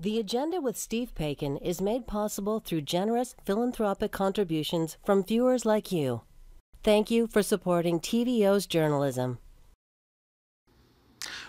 The Agenda with Steve Paikin is made possible through generous philanthropic contributions from viewers like you. Thank you for supporting TVO's journalism.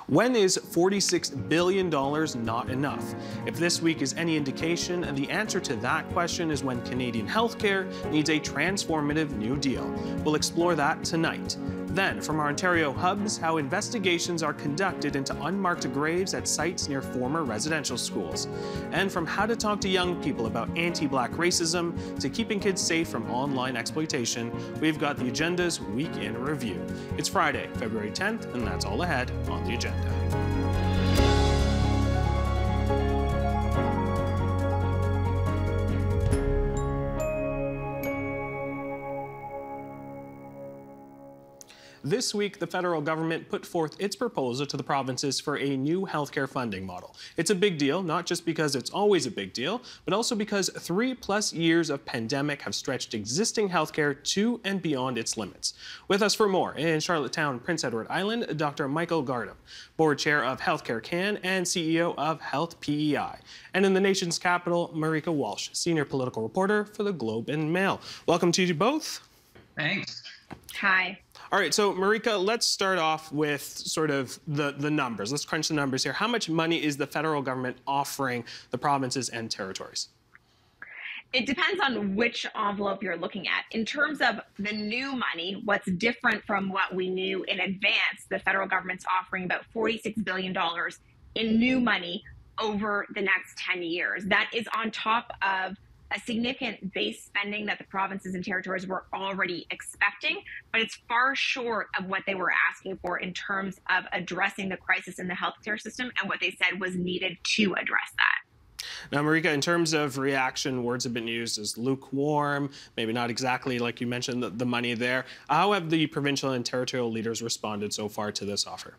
When is $46 billion not enough? If this week is any indication, the answer to that question is when Canadian healthcare needs a transformative new deal. We'll explore that tonight. Then, from our Ontario hubs, how investigations are conducted into unmarked graves at sites near former residential schools. And from how to talk to young people about anti black racism to keeping kids safe from online exploitation, we've got the agenda's week in review. It's Friday, February 10th, and that's all ahead on the agenda. This week, the federal government put forth its proposal to the provinces for a new healthcare funding model. It's a big deal, not just because it's always a big deal, but also because three plus years of pandemic have stretched existing healthcare to and beyond its limits. With us for more in Charlottetown, Prince Edward Island, Dr. Michael Gardam, board chair of HealthCareCAN and CEO of Health PEI. And in the nation's capital, Marieke Walsh, senior political reporter for the Globe and Mail. Welcome to you both. Thanks. Hi. All right, so Marieke, let's start off with sort of the, the numbers. Let's crunch the numbers here. How much money is the federal government offering the provinces and territories? It depends on which envelope you're looking at. In terms of the new money, what's different from what we knew in advance, the federal government's offering about $46 billion in new money over the next 10 years. That is on top of a significant base spending that the provinces and territories were already expecting, but it's far short of what they were asking for in terms of addressing the crisis in the healthcare system and what they said was needed to address that. Now, Marieke, in terms of reaction, words have been used as lukewarm, maybe not exactly like you mentioned the, the money there. How have the provincial and territorial leaders responded so far to this offer?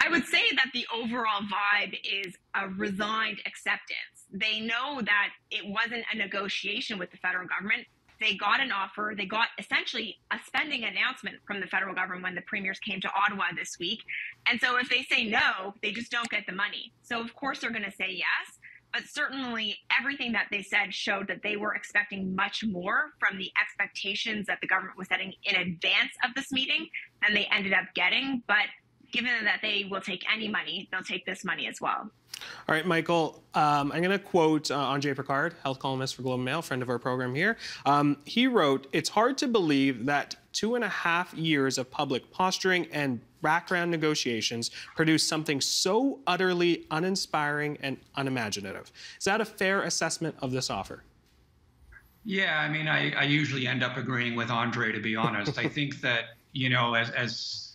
I would say that the overall vibe is a resigned acceptance. They know that it wasn't a negotiation with the federal government. They got an offer. They got essentially a spending announcement from the federal government when the premiers came to Ottawa this week. And so if they say no, they just don't get the money. So, of course, they're going to say yes. But certainly, everything that they said showed that they were expecting much more from the expectations that the government was setting in advance of this meeting than they ended up getting. But given that they will take any money, they'll take this money as well. All right, Michael, um, I'm going to quote uh, Andre Picard, health columnist for Globe and Mail, friend of our program here. Um, he wrote, It's hard to believe that two and a half years of public posturing and background negotiations produced something so utterly uninspiring and unimaginative. Is that a fair assessment of this offer? Yeah, I mean, I, I usually end up agreeing with Andre, to be honest. I think that, you know, as, as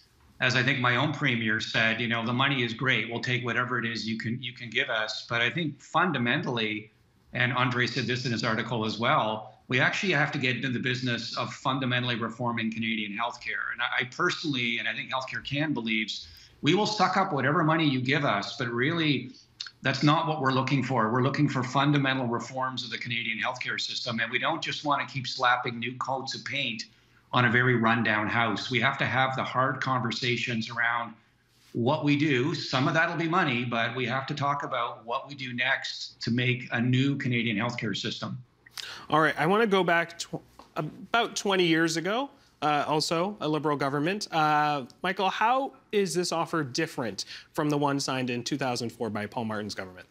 as I think my own premier said, you know, the money is great. We'll take whatever it is you can you can give us. But I think fundamentally, and Andre said this in his article as well, we actually have to get into the business of fundamentally reforming Canadian healthcare. And I, I personally, and I think HealthCareCAN believes, we will suck up whatever money you give us, but really that's not what we're looking for. We're looking for fundamental reforms of the Canadian healthcare system. And we don't just want to keep slapping new coats of paint on a very rundown house. We have to have the hard conversations around what we do. Some of that'll be money, but we have to talk about what we do next to make a new Canadian healthcare system. All right, I want to go back about 20 years ago. Uh, also, a Liberal government. Uh, Michael, how is this offer different from the one signed in 2004 by Paul Martin's government?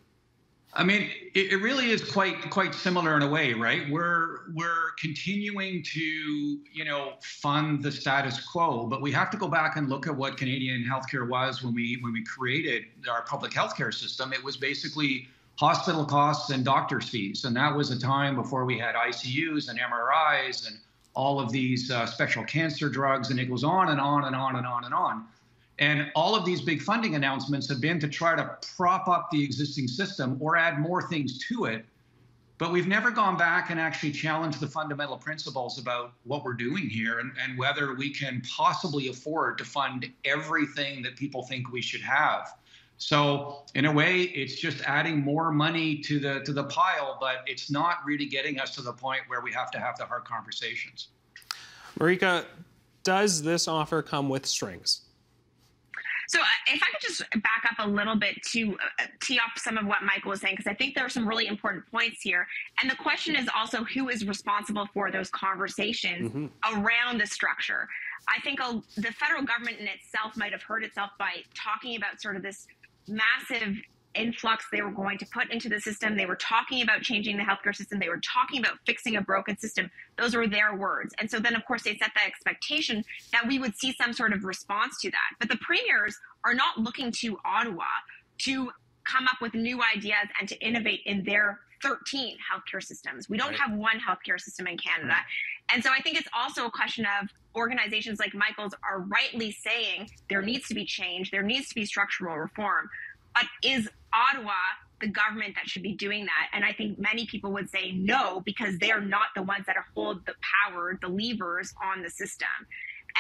I mean, it, it, really is quite quite similar in a way, right? We're we're continuing to you know fund the status quo, but we have to go back and look at what Canadian healthcare was when we when we created our public healthcare system. It was basically hospital costs and doctors' fees, and that was a time before we had ICUs and MRIs and all of these uh, special cancer drugs, and it goes on and on and on and on and on. And all of these big funding announcements have been to try to prop up the existing system or add more things to it. But we've never gone back and actually challenged the fundamental principles about what we're doing here and, and whether we can possibly afford to fund everything that people think we should have. So in a way, it's just adding more money to the to the pile, but it's not really getting us to the point where we have to have the hard conversations. Marieke, does this offer come with strings? So, uh, if I could just back up a little bit to uh, tee off some of what Michael was saying, because I think there are some really important points here. And the question is also who is responsible for those conversations mm-hmm. around the structure. I think a, the federal government in itself might have hurt itself by talking about sort of this massive influx they were going to put into the system. They were talking about changing the healthcare system. They were talking about fixing a broken system. Those were their words. And so then, of course, they set the expectation that we would see some sort of response to that. But the premiers are not looking to Ottawa to come up with new ideas and to innovate in their 13 healthcare systems. We don't right. have one healthcare system in Canada. Right. And so I think it's also a question of organizations like Michael's are rightly saying there needs to be change, there needs to be structural reform. But is Ottawa the government that should be doing that? And I think many people would say no, because they are not the ones that hold the power, the levers on the system.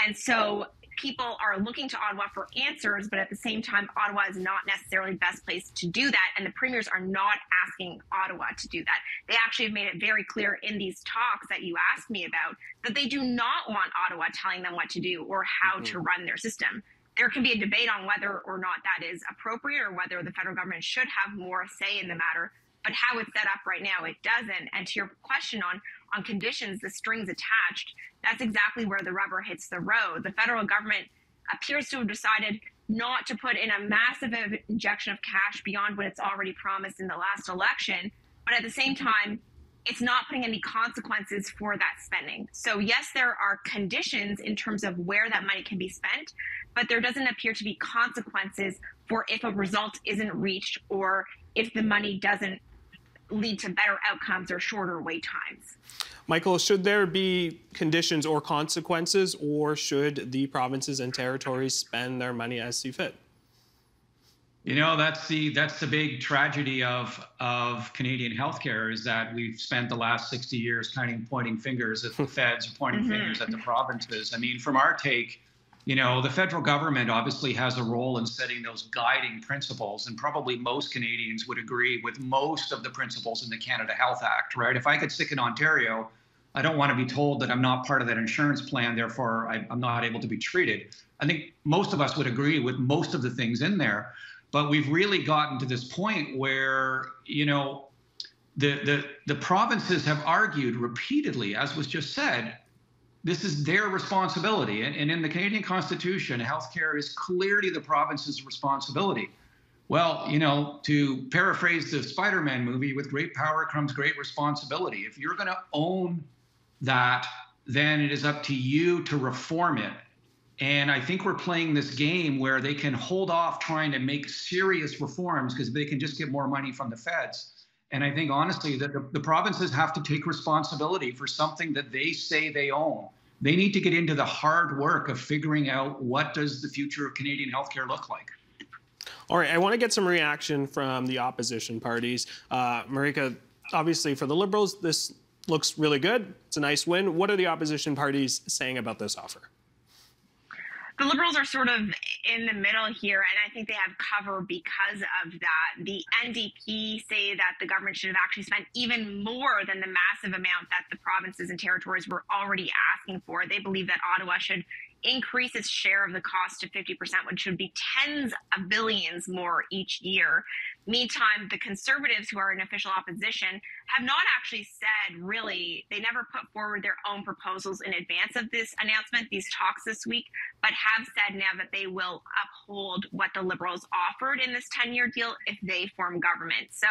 And so people are looking to Ottawa for answers, but at the same time, Ottawa is not necessarily the best place to do that. And the premiers are not asking Ottawa to do that. They actually have made it very clear in these talks that you asked me about that they do not want Ottawa telling them what to do or how mm-hmm. to run their system. There can be a debate on whether or not that is appropriate or whether the federal government should have more say in the matter. But how it's set up right now, it doesn't. And to your question on on conditions, the strings attached, that's exactly where the rubber hits the road. The federal government appears to have decided not to put in a massive injection of cash beyond what it's already promised in the last election. But at the same time, it's not putting any consequences for that spending. So, yes, there are conditions in terms of where that money can be spent, but there doesn't appear to be consequences for if a result isn't reached or if the money doesn't lead to better outcomes or shorter wait times. Michael, should there be conditions or consequences, or should the provinces and territories spend their money as see fit? You know, that's the that's the big tragedy of of Canadian healthcare is that we've spent the last 60 years kind of pointing fingers at the feds, or pointing mm-hmm. fingers at the provinces. I mean, from our take, you know, the federal government obviously has a role in setting those guiding principles, and probably most Canadians would agree with most of the principles in the Canada Health Act, right? If I get sick in Ontario, I don't want to be told that I'm not part of that insurance plan, therefore I, am not able to be treated. I think most of us would agree with most of the things in there, but we've really gotten to this point where, you know, the, the, the provinces have argued repeatedly, as was just said, this is their responsibility. And, and in the Canadian Constitution, healthcare is clearly the province's responsibility. Well, you know, to paraphrase the Spider Man movie, with great power comes great responsibility. If you're going to own that, then it is up to you to reform it. And I think we're playing this game where they can hold off trying to make serious reforms because they can just get more money from the feds. And I think honestly that the, the, provinces have to take responsibility for something that they say they own. They need to get into the hard work of figuring out what does the future of Canadian healthcare look like. All right, I want to get some reaction from the opposition parties. Uh, Marieke, obviously for the Liberals, this looks really good. It's a nice win. What are the opposition parties saying about this offer? The liberals are sort of in the middle here, and I think they have cover because of that. The NDP say that the government should have actually spent even more than the massive amount that the provinces and territories were already asking for. They believe that Ottawa should increase its share of the cost to 50%, which would be tens of billions more each year. Meantime, the conservatives who are in official opposition have not actually said really, they never put forward their own proposals in advance of this announcement, these talks this week, but have said now that they will uphold what the Liberals offered in this 10 year deal if they form government. So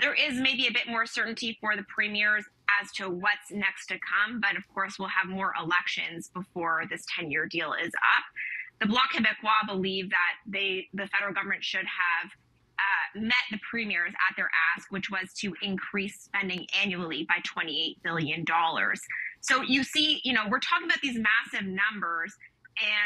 there is maybe a bit more certainty for the premiers as to what's next to come, but of course, we'll have more elections before this 10 year deal is up. The Bloc Québécois believe that they, the federal government should have uh, met the premiers at their ask, which was to increase spending annually by $28 billion. So you see, you know, we're talking about these massive numbers,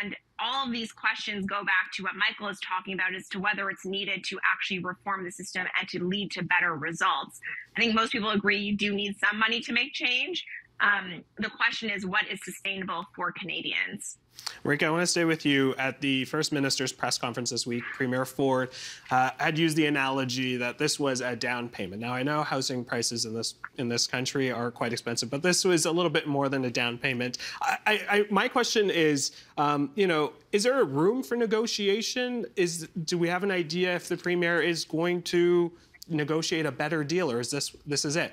and all of these questions go back to what Michael is talking about as to whether it's needed to actually reform the system and to lead to better results. I think most people agree you do need some money to make change. Um, the question is, what is sustainable for Canadians? Rick, I want to stay with you. At the First Minister's press conference this week, Premier Ford uh, had used the analogy that this was a down payment. Now, I know housing prices in this in this country are quite expensive, but this was a little bit more than a down payment. I, I, my question is, um, you know, is there a room for negotiation? Is do we have an idea if the Premier is going to negotiate a better deal, or is this this is it?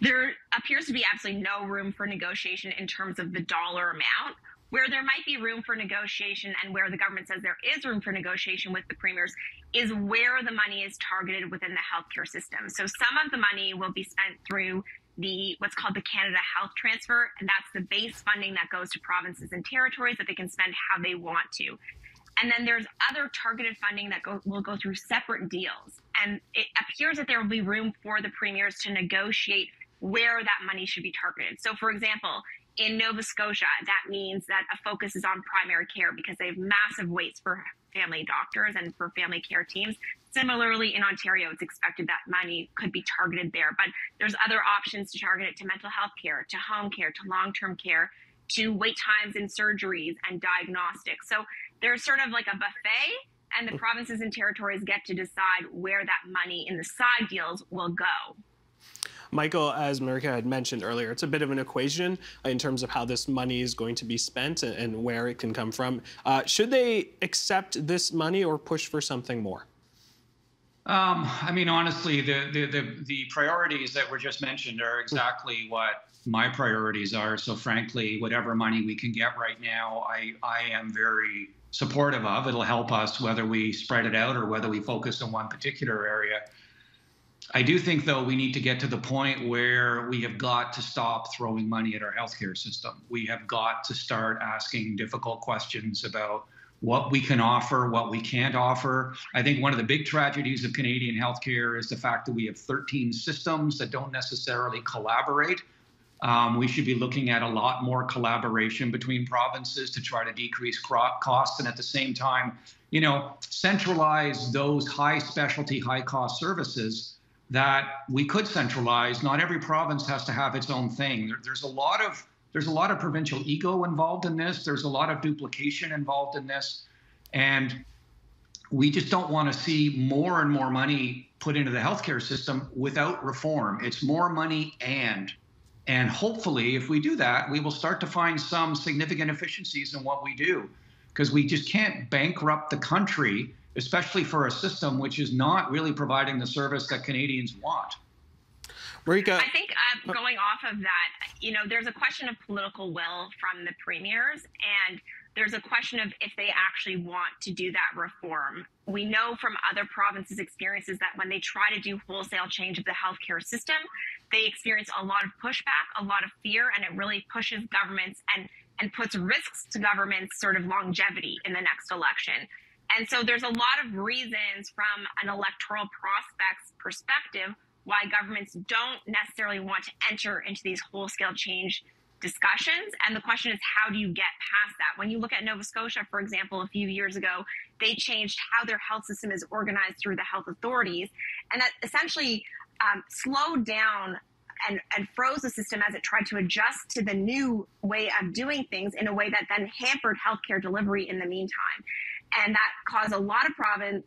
There appears to be absolutely no room for negotiation in terms of the dollar amount. Where there might be room for negotiation and where the government says there is room for negotiation with the premiers is where the money is targeted within the healthcare system. So some of the money will be spent through the what's called the Canada Health Transfer, and that's the base funding that goes to provinces and territories that they can spend how they want to. And then there's other targeted funding that go, will go through separate deals. And it appears that there will be room for the premiers to negotiate where that money should be targeted. So, for example, in Nova Scotia, that means that a focus is on primary care because they have massive waits for family doctors and for family care teams. Similarly, in Ontario, it's expected that money could be targeted there, but there's other options to target it to mental health care, to home care, to long term care, to wait times in surgeries and diagnostics. So there's sort of like a buffet, and the provinces and territories get to decide where that money in the side deals will go. Michael, as Marieke had mentioned earlier, it's a bit of an equation in terms of how this money is going to be spent and, and where it can come from. Uh, should they accept this money or push for something more? Um, I mean, honestly, the, the, the the priorities that were just mentioned are exactly what my priorities are. So, frankly, whatever money we can get right now, I I am very supportive of. It'll help us whether we spread it out or whether we focus on one particular area. I do think, though, we need to get to the point where we have got to stop throwing money at our healthcare system. We have got to start asking difficult questions about what we can offer, what we can't offer. I think one of the big tragedies of Canadian healthcare is the fact that we have 13 systems that don't necessarily collaborate. Um, we should be looking at a lot more collaboration between provinces to try to decrease costs and at the same time, you know, centralize those high specialty, high cost services that we could centralize. Not every province has to have its own thing. There, there's a lot of there's a lot of provincial ego involved in this. There's a lot of duplication involved in this, and we just don't want to see more and more money put into the healthcare system without reform. It's more money and and hopefully, if we do that, we will start to find some significant efficiencies in what we do, because we just can't bankrupt the country especially for a system which is not really providing the service that Canadians want. Marieke. I think uh, going off of that, you know, there's a question of political will from the premiers, and there's a question of if they actually want to do that reform. We know from other provinces' experiences that when they try to do wholesale change of the healthcare system, they experience a lot of pushback, a lot of fear, and it really pushes governments and and puts risks to governments' sort of longevity in the next election. And so there's a lot of reasons from an electoral prospects perspective why governments don't necessarily want to enter into these whole scale change discussions. And the question is, how do you get past that? When you look at Nova Scotia, for example, a few years ago, they changed how their health system is organized through the health authorities. And that essentially um, slowed down and, and froze the system as it tried to adjust to the new way of doing things in a way that then hampered healthcare delivery in the meantime and that caused a lot of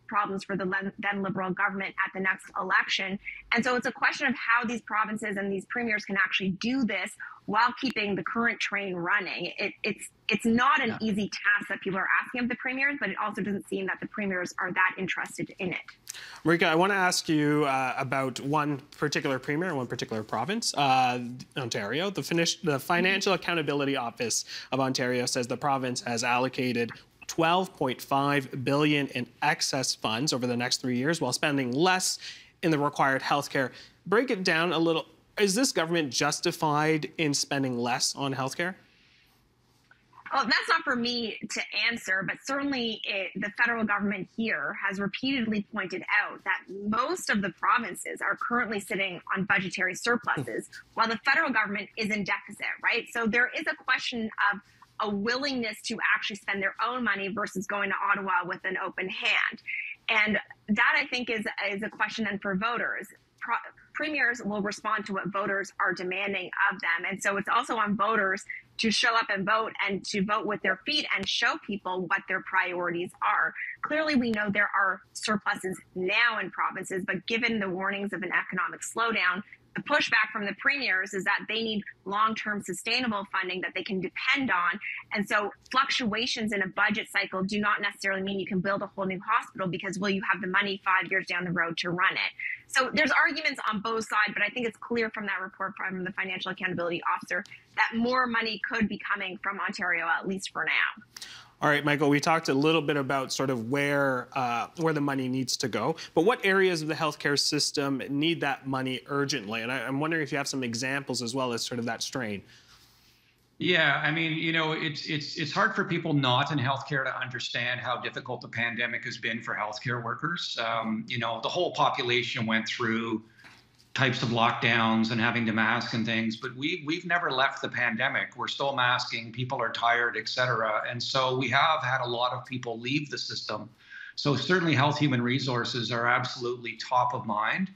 problems for the then liberal government at the next election. And so it's a question of how these provinces and these premiers can actually do this while keeping the current train running. It, it's it's not an yeah. easy task that people are asking of the premiers, but it also doesn't seem that the premiers are that interested in it. Marieke, I want to ask you uh, about one particular premier, one particular province, uh, Ontario. The, the Financial Accountability Office of Ontario says the province has allocated 12.5 billion in excess funds over the next three years while spending less in the required healthcare. Break it down a little. Is this government justified in spending less on healthcare? Well, that's not for me to answer, but certainly it, the federal government here has repeatedly pointed out that most of the provinces are currently sitting on budgetary surpluses while the federal government is in deficit, right? So there is a question of a willingness to actually spend their own money versus going to Ottawa with an open hand. And that I think is, is a question then for voters. Pro- premiers will respond to what voters are demanding of them. And so it's also on voters to show up and vote and to vote with their feet and show people what their priorities are. Clearly, we know there are surpluses now in provinces, but given the warnings of an economic slowdown, the pushback from the premiers is that they need long-term sustainable funding that they can depend on. And so fluctuations in a budget cycle do not necessarily mean you can build a whole new hospital because will you have the money five years down the road to run it? So there's arguments on both sides, but I think it's clear from that report from the financial accountability officer that more money could be coming from Ontario, at least for now. All right, Michael, we talked a little bit about sort of where uh, where the money needs to go, but what areas of the healthcare system need that money urgently? And I, am wondering if you have some examples as well as sort of that strain. Yeah, I mean, you know, it's it's it's hard for people not in healthcare to understand how difficult the pandemic has been for healthcare workers. Um, you know, the whole population went through types of lockdowns and having to mask and things but we we've never left the pandemic. We're still masking people are tired et cetera. And so we have had a lot of people leave the system. So certainly health human resources are absolutely top of mind.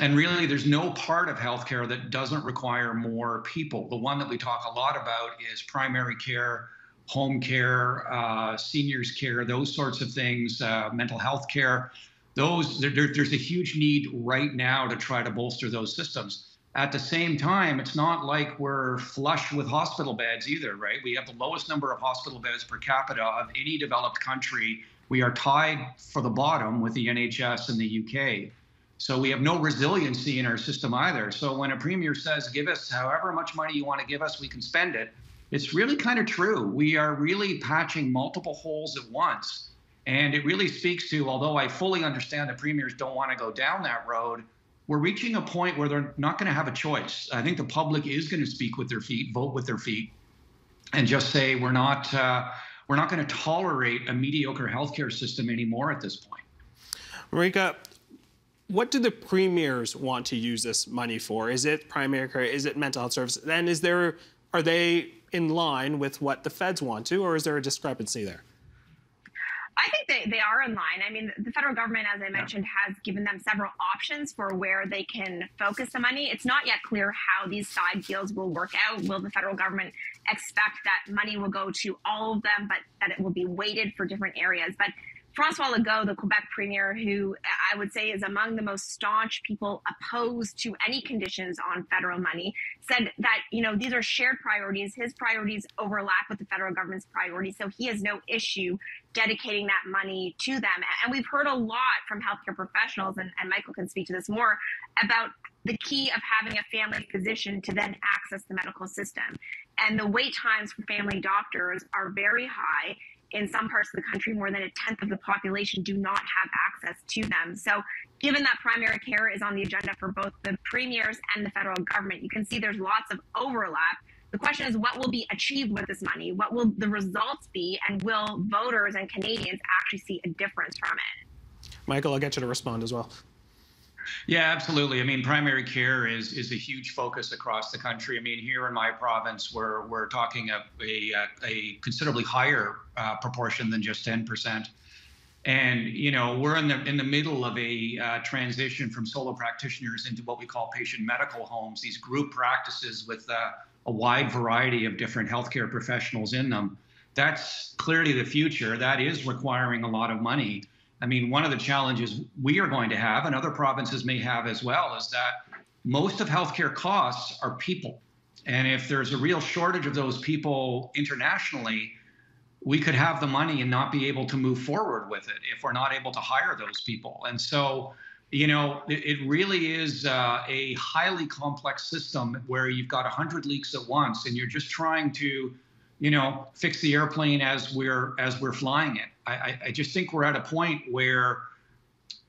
And really there's no part of healthcare that doesn't require more people. The one that we talk a lot about is primary care home care uh, seniors care those sorts of things uh, mental health care those there, there's a huge need right now to try to bolster those systems. At the same time, it's not like we're flush with hospital beds either, right? We have the lowest number of hospital beds per capita of any developed country. We are tied for the bottom with the NHS in the UK. So we have no resiliency in our system either. So when a premier says, give us however much money you want to give us, we can spend it, it's really kind of true. We are really patching multiple holes at once. And it really speaks to, although I fully understand that premiers don't want to go down that road, we're reaching a point where they're not going to have a choice. I think the public is going to speak with their feet, vote with their feet, and just say we're not uh, we're not going to tolerate a mediocre healthcare system anymore at this point. Marieke, what do the premiers want to use this money for? Is it primary care? Is it mental health services? And is there are they in line with what the feds want to, or is there a discrepancy there? I think they, they are in line. I mean, the federal government, as I mentioned, has given them several options for where they can focus the money. It's not yet clear how these side deals will work out. Will the federal government expect that money will go to all of them, but that it will be weighted for different areas? But Francois Legault, the Quebec premier, who I would say is among the most staunch people opposed to any conditions on federal money, said that, you know, these are shared priorities. His priorities overlap with the federal government's priorities. So he has no issue dedicating that money to them. And we've heard a lot from healthcare professionals, and, and Michael can speak to this more, about the key of having a family physician to then access the medical system. And the wait times for family doctors are very high in some parts of the country, more than a tenth of the population do not have access to them. So, given that primary care is on the agenda for both the premiers and the federal government, you can see there's lots of overlap. The question is, what will be achieved with this money? What will the results be? And will voters and Canadians actually see a difference from it? Michael, I'll get you to respond as well. Yeah, absolutely. I mean, primary care is is a huge focus across the country. I mean, here in my province, we're we're talking a a, a considerably higher uh, proportion than just ten percent. And you know, we're in the in the middle of a uh, transition from solo practitioners into what we call patient medical homes. These group practices with uh, a wide variety of different healthcare professionals in them. That's clearly the future. That is requiring a lot of money. I mean, one of the challenges we are going to have, and other provinces may have as well, is that most of healthcare costs are people. And if there's a real shortage of those people internationally, we could have the money and not be able to move forward with it if we're not able to hire those people. And so, you know, it, really is uh, a highly complex system where you've got 100 leaks at once and you're just trying to you know, fix the airplane as we're as we're flying it. I, I just think we're at a point where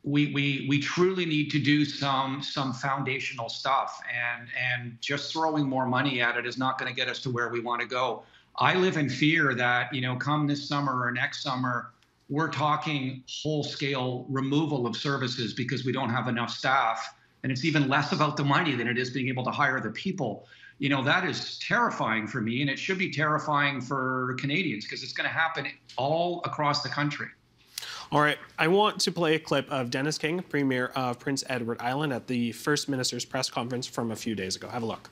we we we truly need to do some some foundational stuff, and and just throwing more money at it is not going to get us to where we want to go. I live in fear that you know, come this summer or next summer, we're talking whole scale removal of services because we don't have enough staff, and it's even less about the money than it is being able to hire the people you know, that is terrifying for me. And it should be terrifying for Canadians because it's going to happen all across the country. All right, I want to play a clip of Dennis King, Premier of Prince Edward Island, at the First Minister's press conference from a few days ago. Have a look.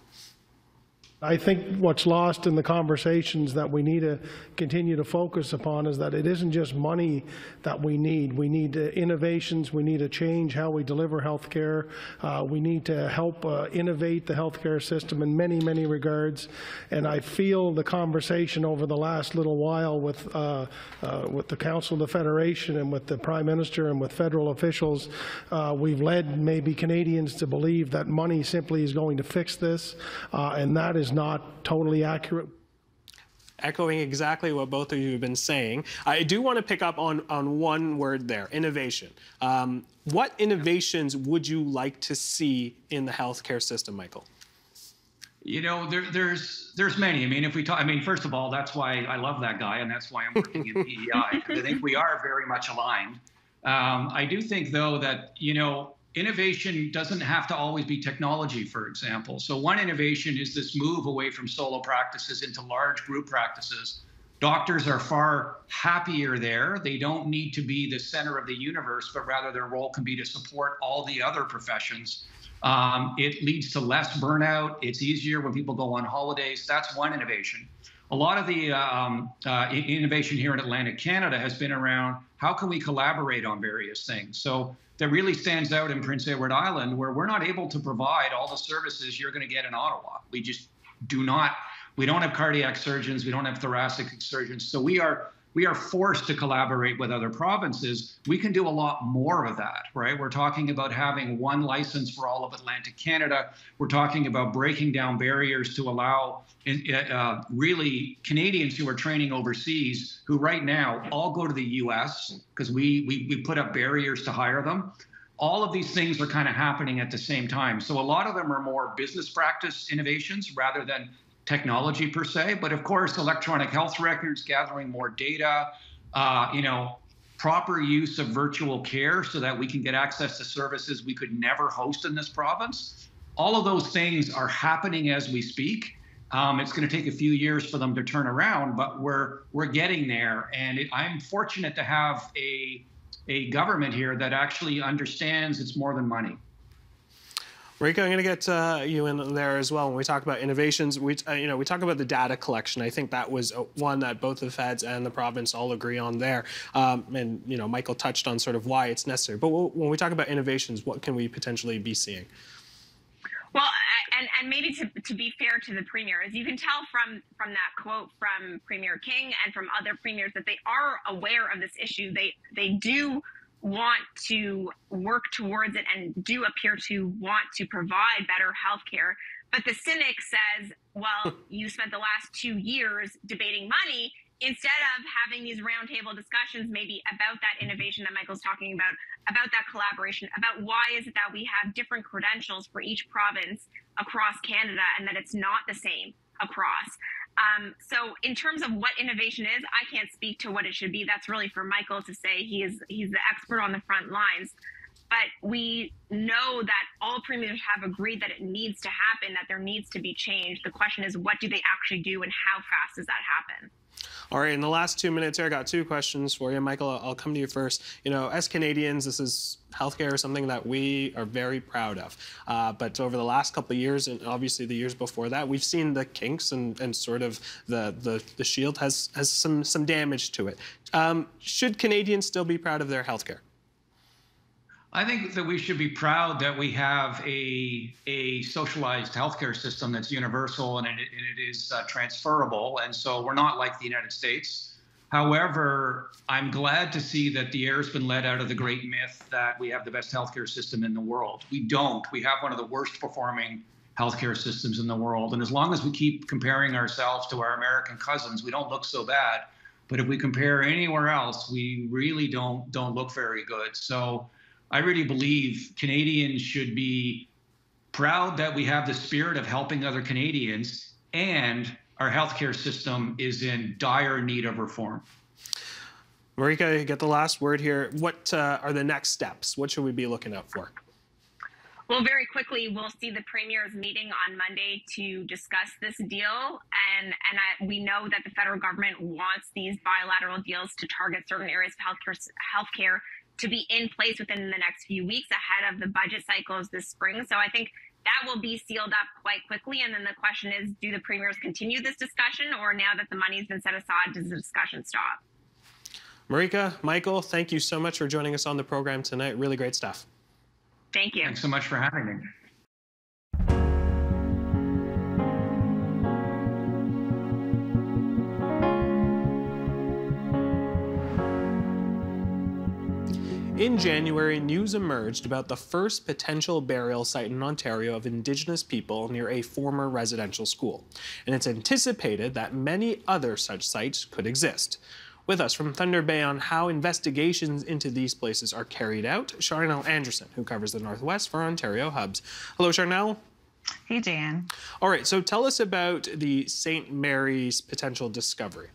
I think what's lost in the conversations that we need to continue to focus upon is that it isn't just money that we need. We need uh, innovations. We need to change how we deliver health care. Uh, we need to help uh, innovate the healthcare system in many, many regards. And I feel the conversation over the last little while with, uh, uh with the Council of the Federation and with the Prime Minister and with federal officials, uh, we've led maybe Canadians to believe that money simply is going to fix this. and that is not totally accurate echoing exactly what both of you have been saying. I do want to pick up on, on one word there, innovation. Um, what innovations would you like to see in the healthcare system, Michael? You know, there, there's there's many. I mean, if we talk, I mean, first of all, that's why I love that guy, and that's why I'm working in PEI because I think we are very much aligned. Um, I do think, though, that you know, innovation doesn't have to always be technology, for example. So, one innovation is this move away from solo practices into large group practices. Doctors are far happier there. They don't need to be the center of the universe, but rather their role can be to support all the other professions. Um, it leads to less burnout. It's easier when people go on holidays. That's one innovation. A lot of the um, uh, innovation here in Atlantic Canada has been around how can we collaborate on various things. So that really stands out in Prince Edward Island, where we're not able to provide all the services you're going to get in Ottawa. We just do not. We don't have cardiac surgeons. We don't have thoracic surgeons. So we are we are forced to collaborate with other provinces. We can do a lot more of that, right? We're talking about having one license for all of Atlantic Canada. We're talking about breaking down barriers to allow uh, really Canadians who are training overseas, who right now all go to the US because we, we, we put up barriers to hire them. All of these things are kind of happening at the same time. So a lot of them are more business practice innovations rather than technology per se, but of course, electronic health records, gathering more data, uh, you know, proper use of virtual care so that we can get access to services we could never host in this province. All of those things are happening as we speak. Um, it's going to take a few years for them to turn around, but we're we're getting there. And it, I'm fortunate to have a a government here that actually understands it's more than money. Rika, I'm going to get uh, you in there as well. When we talk about innovations, we uh, you know we talk about the data collection. I think that was uh, one that both the feds and the province all agree on there. Um, and you know, Michael touched on sort of why it's necessary. But when we talk about innovations, what can we potentially be seeing? Well, and, and maybe to, to be fair to the premier, as you can tell from from that quote from Premier King and from other premiers, that they are aware of this issue. They they do want to work towards it and do appear to want to provide better health care. But the cynic says, well, you spent the last two years debating money instead of having these roundtable discussions maybe about that innovation that Michael's talking about, about that collaboration, about why is it that we have different credentials for each province across Canada and that it's not the same across. Um, so in terms of what innovation is, I can't speak to what it should be. That's really for Michael to say. He is he's the expert on the front lines. But we know that all premiers have agreed that it needs to happen, that there needs to be change. The question is, what do they actually do, and how fast does that happen? All right, in the last two minutes here, I got two questions for you. Michael, I'll come to you first. You know, as Canadians, this is healthcare is something that we are very proud of. Uh, but over the last couple of years, and obviously the years before that, we've seen the kinks and, and sort of the, the, the shield has, has some, some damage to it. Um, should Canadians still be proud of their healthcare? I think that we should be proud that we have a, a socialized healthcare system that's universal and it, and it is uh, transferable. And so we're not like the United States. However, I'm glad to see that the air has been let out of the great myth that we have the best healthcare system in the world. We don't. We have one of the worst performing healthcare systems in the world. And as long as we keep comparing ourselves to our American cousins, we don't look so bad. But if we compare anywhere else, we really don't don't look very good. So I really believe Canadians should be proud that we have the spirit of helping other Canadians and our healthcare system is in dire need of reform. Marieke, you get the last word here. What uh, are the next steps? What should we be looking out for? Well, very quickly, we'll see the premier's meeting on Monday to discuss this deal, and and I, we know that the federal government wants these bilateral deals to target certain areas of healthcare healthcare to be in place within the next few weeks ahead of the budget cycles this spring. So I think that will be sealed up quite quickly. And then the question is, do the premiers continue this discussion, or now that the money's been set aside, does the discussion stop? Marieke, Michael, thank you so much for joining us on the program tonight. Really great stuff. Thank you. Thanks so much for having me. In January, news emerged about the first potential burial site in Ontario of Indigenous people near a former residential school, and it's anticipated that many other such sites could exist. With us from Thunder Bay on how investigations into these places are carried out, Charnel Anderson, who covers the Northwest for Ontario Hubs. Hello, Charnel. Hey, Jan. All right, so tell us about the St. Mary's potential discovery.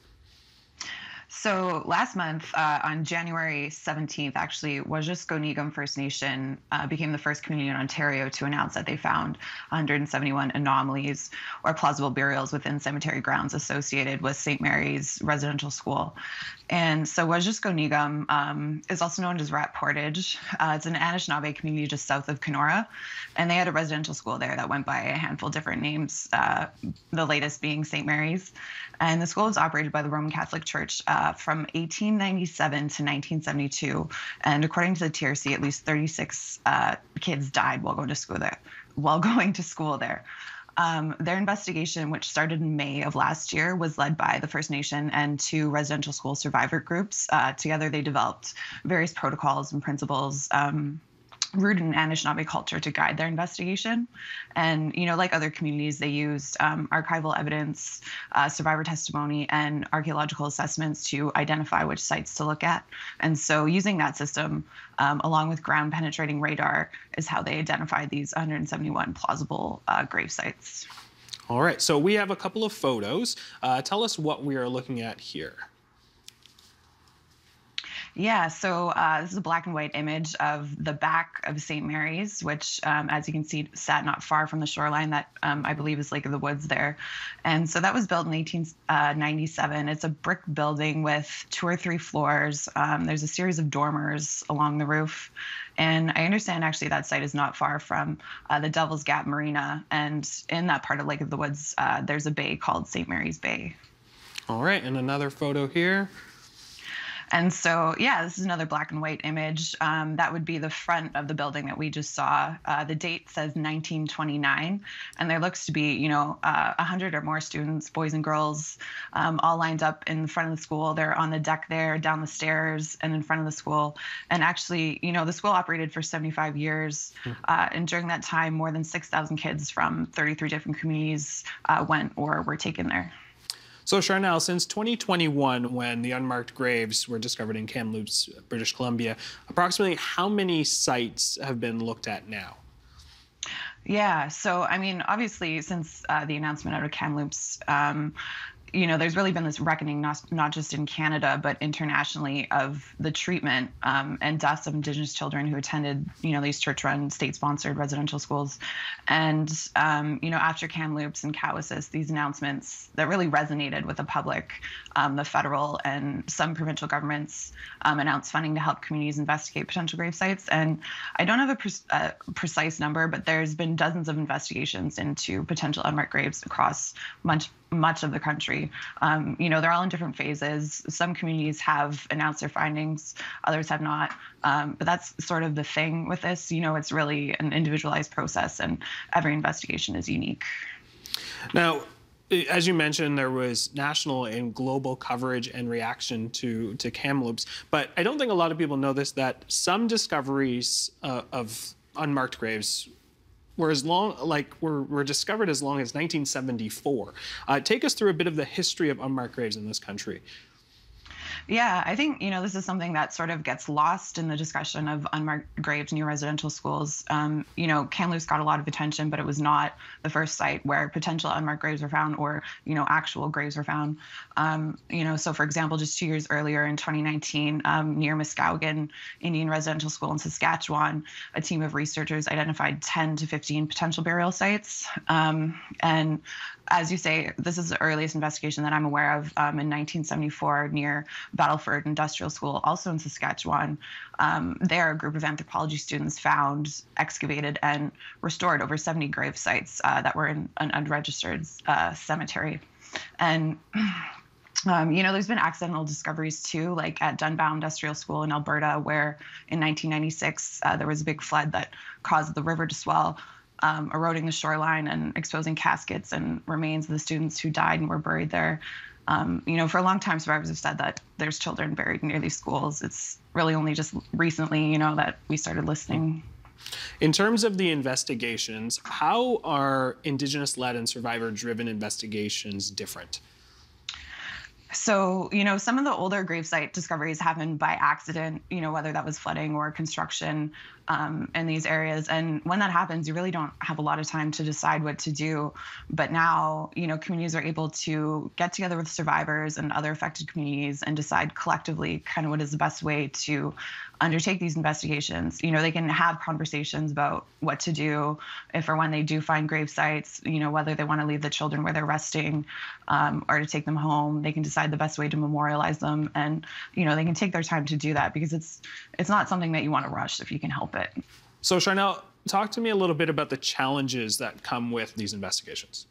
So last month, uh, on January 17th, actually, Wauzhushk First Nation uh, became the first community in Ontario to announce that they found 171 anomalies or plausible burials within cemetery grounds associated with St. Mary's Residential School. And so Wet'suwet'en um, is also known as Rat Portage. Uh, it's an Anishinaabe community just south of Kenora. And they had a residential school there that went by a handful of different names, uh, the latest being St. Mary's. And the school was operated by the Roman Catholic Church uh, from 1897 to 1972. And according to the TRC, at least 36 uh, kids died while going to school there. While going to school there. Um, their investigation, which started in May of last year, was led by the First Nation and two residential school survivor groups. Uh, together, they developed various protocols and principles um, rooted in Anishinaabe culture to guide their investigation. And, you know, like other communities, they used um, archival evidence, uh, survivor testimony, and archaeological assessments to identify which sites to look at. And so, using that system, um, along with ground penetrating radar, is how they identified these 171 plausible uh, grave sites. All right, so we have a couple of photos. Uh, tell us what we are looking at here. Yeah, so uh, this is a black and white image of the back of St. Mary's, which, um, as you can see, sat not far from the shoreline that um, I believe is Lake of the Woods there. And so that was built in 1897. Uh, it's a brick building with two or three floors. Um, there's a series of dormers along the roof. And I understand actually that site is not far from uh, the Devil's Gap Marina. And in that part of Lake of the Woods, uh, there's a bay called St. Mary's Bay. All right, and another photo here. And so, yeah, this is another black and white image. Um, that would be the front of the building that we just saw. Uh, the date says 1929, and there looks to be, you know, uh, 100 or more students, boys and girls, um, all lined up in front of the school. They're on the deck there, down the stairs, and in front of the school. And actually, you know, the school operated for 75 years, hmm. uh, and during that time, more than 6,000 kids from 33 different communities uh, went or were taken there. So Charnel, since 2021, when the unmarked graves were discovered in Kamloops, British Columbia, approximately how many sites have been looked at now? Yeah, so I mean, obviously, since uh, the announcement out of Kamloops, um, you know, there's really been this reckoning, not, not just in Canada, but internationally, of the treatment um, and deaths of Indigenous children who attended, you know, these church run, state sponsored residential schools. And, um, you know, after Kamloops and Cowessess, these announcements that really resonated with the public, um, the federal and some provincial governments um, announced funding to help communities investigate potential grave sites. And I don't have a, pre- a precise number, but there's been dozens of investigations into potential unmarked graves across much much of the country. Um, you know, they're all in different phases. Some communities have announced their findings, others have not. Um, but that's sort of the thing with this. You know, it's really an individualized process, and every investigation is unique. Now, as you mentioned, there was national and global coverage and reaction to, to Kamloops. But I don't think a lot of people know this that some discoveries uh, of unmarked graves were as long like were, were discovered as long as 1974. Uh, take us through a bit of the history of unmarked graves in this country. Yeah, I think, you know, this is something that sort of gets lost in the discussion of unmarked graves near residential schools. Um, you know, Kamloops got a lot of attention, but it was not the first site where potential unmarked graves were found or, you know, actual graves were found. Um, you know, so for example, just two years earlier in 2019, um, near Muskowekwan Indian Residential School in Saskatchewan, a team of researchers identified 10 to 15 potential burial sites. Um, and as you say, this is the earliest investigation that I'm aware of um, in 1974 near Battleford Industrial School, also in Saskatchewan. Um, there, a group of anthropology students found, excavated, and restored over 70 grave sites uh, that were in an unregistered uh, cemetery. And um, you know, there's been accidental discoveries too, like at Dunbow Industrial School in Alberta, where in 1996 uh, there was a big flood that caused the river to swell um, eroding the shoreline and exposing caskets and remains of the students who died and were buried there. Um, you know, for a long time, survivors have said that there's children buried near these schools. It's really only just recently, you know, that we started listening. In terms of the investigations, how are Indigenous led and survivor driven investigations different? So, you know, some of the older gravesite discoveries happened by accident, you know, whether that was flooding or construction um, in these areas. And when that happens, you really don't have a lot of time to decide what to do. But now, you know, communities are able to get together with survivors and other affected communities and decide collectively kind of what is the best way to undertake these investigations. You know, they can have conversations about what to do if or when they do find grave sites, you know, whether they want to leave the children where they're resting um, or to take them home. They can decide the best way to memorialize them. And, you know, they can take their time to do that because it's it's not something that you want to rush if you can help it. So, Charnel, talk to me a little bit about the challenges that come with these investigations.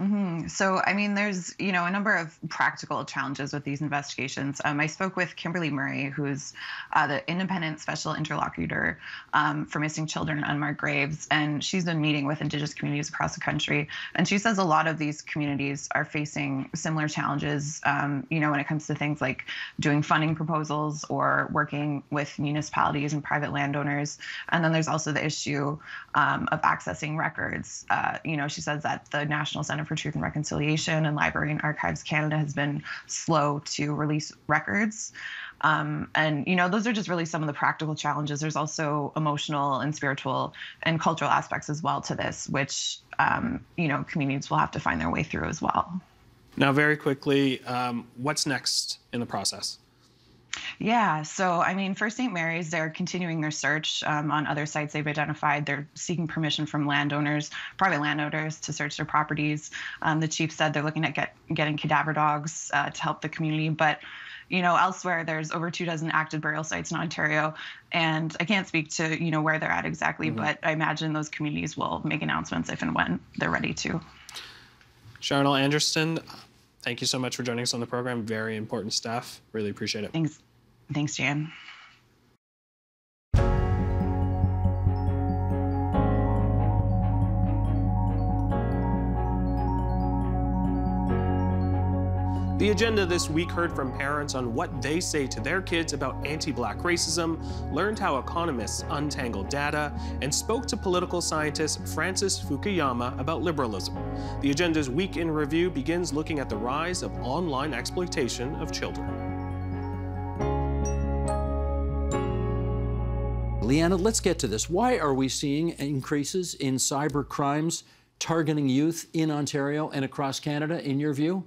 Mm-hmm. So, I mean, there's you know a number of practical challenges with these investigations. Um, I spoke with Kimberly Murray, who's uh, the independent special interlocutor um, for missing children and unmarked graves, and she's been meeting with Indigenous communities across the country. And she says a lot of these communities are facing similar challenges. Um, you know, when it comes to things like doing funding proposals or working with municipalities and private landowners. And then there's also the issue um, of accessing records. Uh, you know, she says that the National Center Center for Truth and Reconciliation and Library and Archives Canada has been slow to release records. Um, and you know those are just really some of the practical challenges. There's also emotional and spiritual and cultural aspects as well to this which um, you know communities will have to find their way through as well. Now very quickly um, what's next in the process yeah. So, I mean, for St. Mary's, they're continuing their search um, on other sites they've identified. They're seeking permission from landowners, private landowners, to search their properties. Um, the chief said they're looking at get, getting cadaver dogs uh, to help the community. But, you know, elsewhere, there's over two dozen active burial sites in Ontario. And I can't speak to, you know, where they're at exactly, mm-hmm. but I imagine those communities will make announcements if and when they're ready to. Charnel Anderson, thank you so much for joining us on the program. Very important stuff. Really appreciate it. Thanks. Thanks, Jan. The agenda this week heard from parents on what they say to their kids about anti black racism, learned how economists untangle data, and spoke to political scientist Francis Fukuyama about liberalism. The agenda's week in review begins looking at the rise of online exploitation of children. Lianna, let's get to this. Why are we seeing increases in cyber crimes targeting youth in Ontario and across Canada, in your view?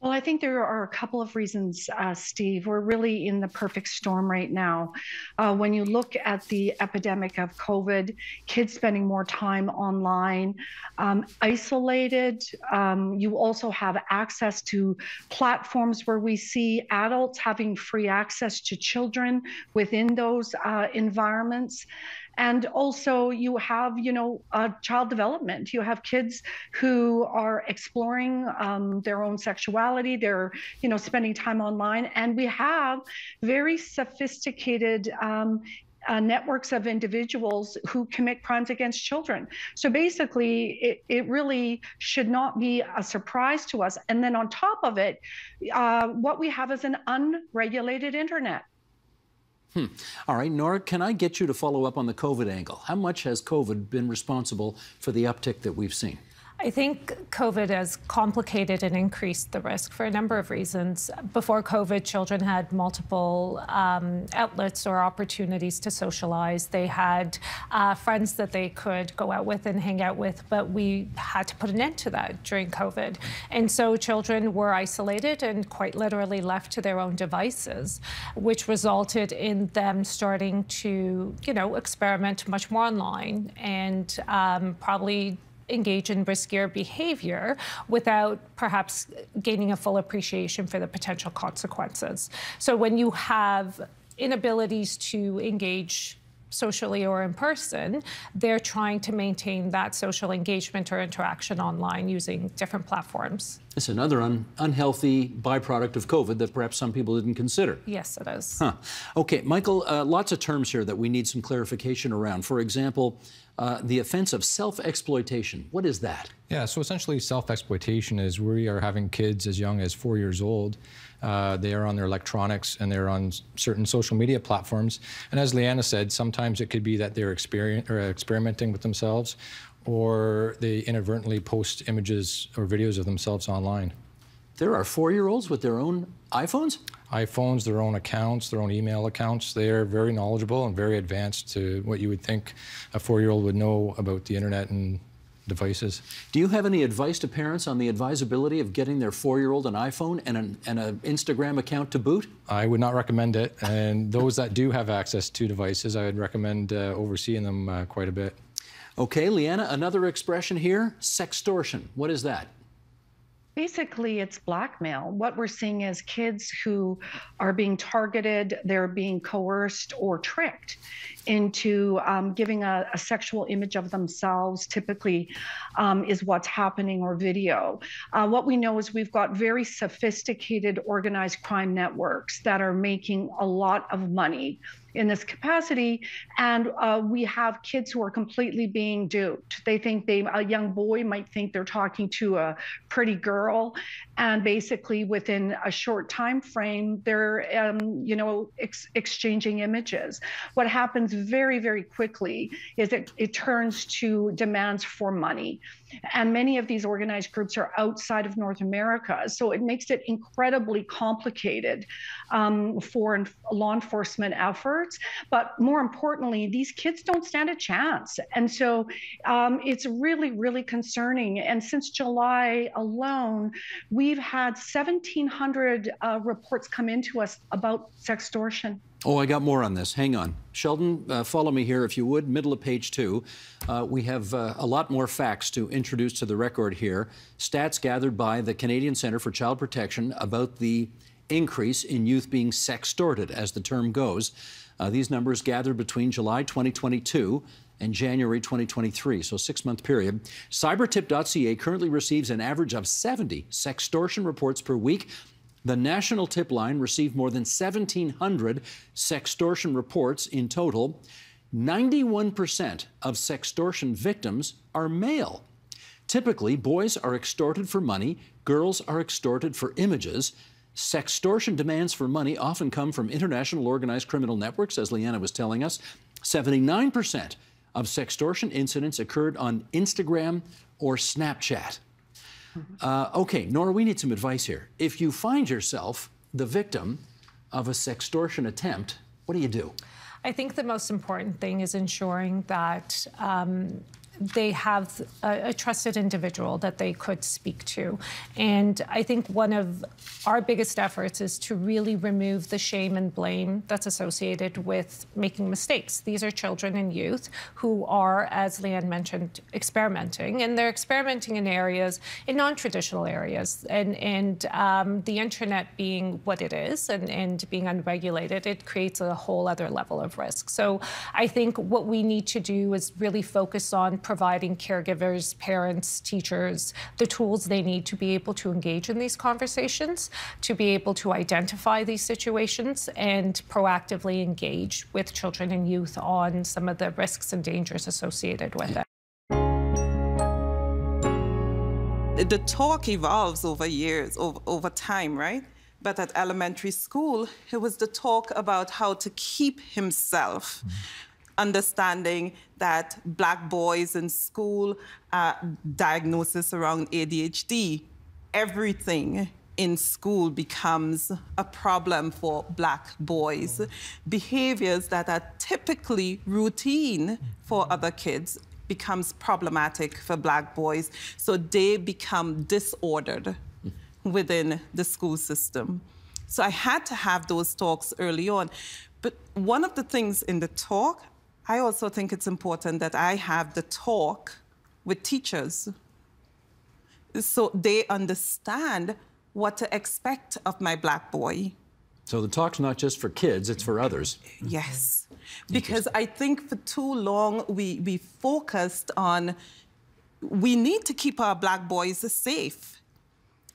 Well, I think there are a couple of reasons, uh, Steve. We're really in the perfect storm right now. Uh, when you look at the epidemic of COVID, kids spending more time online, um, isolated, um, you also have access to platforms where we see adults having free access to children within those uh, environments and also you have you know uh, child development you have kids who are exploring um, their own sexuality they're you know spending time online and we have very sophisticated um, uh, networks of individuals who commit crimes against children. So basically, it, it really should not be a surprise to us. And then on top of it, uh, what we have is an unregulated internet. Hmm. All right, Nora, can I get you to follow up on the COVID angle? How much has COVID been responsible for the uptick that we've seen? I think COVID has complicated and increased the risk for a number of reasons. Before COVID, children had multiple um, outlets or opportunities to socialize. They had uh, friends that they could go out with and hang out with, but we had to put an end to that during COVID. And so children were isolated and quite literally left to their own devices, which resulted in them starting to, you know, experiment much more online and um, probably engage in riskier behavior without perhaps gaining a full appreciation for the potential consequences. So when you have inabilities to engage socially or in person, they're trying to maintain that social engagement or interaction online using different platforms. It's another un unhealthy byproduct of COVID that perhaps some people didn't consider. Yes, it is. Huh. Okay, Michael, uh, lots of terms here that we need some clarification around. For example, uh, the offense of self-exploitation. What is that? Yeah, so essentially self-exploitation is we are having kids as young as four years old. Uh, they are on their electronics and they're on certain social media platforms. And as Lianna said, sometimes it could be that they're experimenting with themselves or they inadvertently post images or videos of themselves online. There are four-year-olds with their own iPhones? iPhones, their own accounts, their own email accounts. They are very knowledgeable and very advanced to what you would think a four-year-old would know about the internet and devices. Do you have any advice to parents on the advisability of getting their four-year-old an iPhone and an, and an Instagram account to boot? I would not recommend it. And those that do have access to devices, I would recommend uh, overseeing them uh, quite a bit. Okay, Lianna, another expression here, sextortion. What is that? basically it's blackmail. What we're seeing is kids who are being targeted, they're being coerced or tricked into um, giving a, a, sexual image of themselves, typically um, is what's happening or video. Uh, what we know is we've got very sophisticated organized crime networks that are making a lot of money in this capacity. And uh, we have kids who are completely being duped. They think they, a young boy might think they're talking to a pretty girl, and basically within a short time frame, they're, um, you know, ex- exchanging images. What happens very, very quickly is it, it turns to demands for money. And many of these organized groups are outside of North America. So it makes it incredibly complicated um, for law enforcement efforts. But more importantly, these kids don't stand a chance. And so um, it's really, really concerning. And since July alone, we've had 1,700 uh, reports come into us about sextortion. Oh, I got more on this. Hang on. Sheldon, uh, follow me here if you would, middle of page two. Uh, we have uh, a lot more facts to introduce to the record here. Stats gathered by the Canadian Centre for Child Protection about the increase in youth being sextorted, as the term goes. Uh, these numbers gathered between July 2022 and January 2023, so six-month period. Cybertip.ca currently receives an average of 70 sextortion reports per week. The National Tip Line received more than 1,700 sextortion reports in total. 91% of sextortion victims are male. Typically, boys are extorted for money, girls are extorted for images. Sextortion demands for money often come from international organized criminal networks, as Lianna was telling us. 79% of sextortion incidents occurred on Instagram or Snapchat. Uh, okay, Nora, we need some advice here. If you find yourself the victim of a sextortion attempt, what do you do? I think the most important thing is ensuring that um, they have a, a, trusted individual that they could speak to. And I think one of our biggest efforts is to really remove the shame and blame that's associated with making mistakes. These are children and youth who are, as Leanne mentioned, experimenting, and they're experimenting in areas, in non-traditional areas. And, and um, the internet being what it is and, and being unregulated, it creates a whole other level of risk. So I think what we need to do is really focus on providing caregivers, parents, teachers the tools they need to be able to engage in these conversations, to be able to identify these situations and proactively engage with children and youth on some of the risks and dangers associated with it. The talk evolves over years, over, over time, right? But at elementary school, it was the talk about how to keep himself. Mm understanding that black boys in school, uh, diagnosis around ADHD, everything in school becomes a problem for black boys. Behaviors that are typically routine for other kids becomes problematic for black boys. So they become disordered within the school system. So I had to have those talks early on. But one of the things in the talk, I also think it's important that I have the talk with teachers so they understand what to expect of my black boy. So the talk's not just for kids, it's for others. Yes. Because I think for too long we, we focused on we need to keep our black boys safe,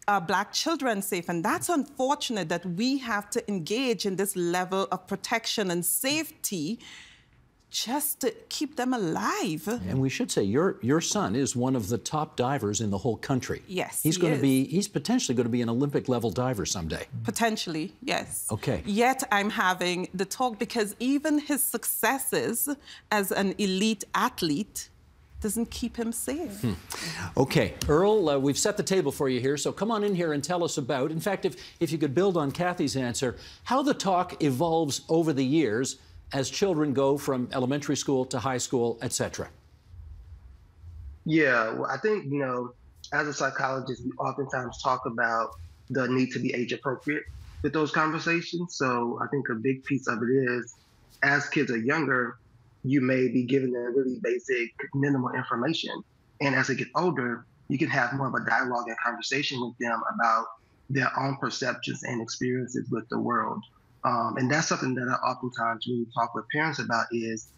our black children safe. And that's unfortunate that we have to engage in this level of protection and safety just to keep them alive. And we should say your your son is one of the top divers in the whole country. Yes, he's he going is. to be he's potentially going to be an Olympic level diver someday. Potentially, yes. Okay. Yet I'm having the talk because even his successes as an elite athlete doesn't keep him safe. Hmm. Okay, Earl, uh, we've set the table for you here, so come on in here and tell us about. In fact, if if you could build on Kathy's answer, how the talk evolves over the years as children go from elementary school to high school, etc. Yeah, well, I think, you know, as a psychologist, we oftentimes talk about the need to be age appropriate with those conversations. So I think a big piece of it is as kids are younger, you may be giving them really basic, minimal information. And as they get older, you can have more of a dialogue and conversation with them about their own perceptions and experiences with the world. Um, and that's something that I oftentimes really talk with parents about is